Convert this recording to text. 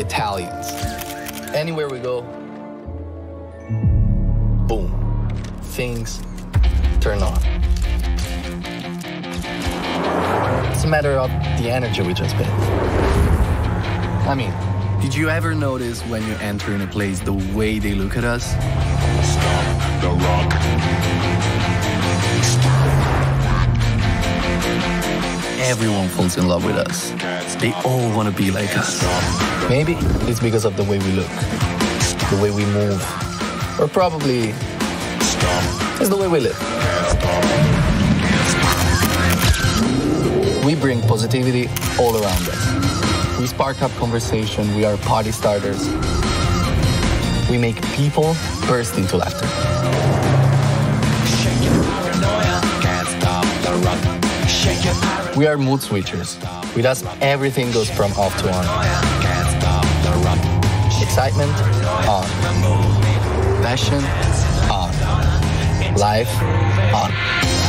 Italians. Anywhere we go, boom, things turn on. It's a matter of the energy we transmit. I mean, did you ever notice when you enter in a place the way they look at us? Stop the Everyone falls in love with us. They all want to be like us. Maybe it's because of the way we look, the way we move, or probably it's the way we live. We bring positivity all around us. We spark up conversation, we are party starters. We make people burst into laughter. We are mood switchers. With us, everything goes from off to on. Excitement, on. Passion, on. Life, on.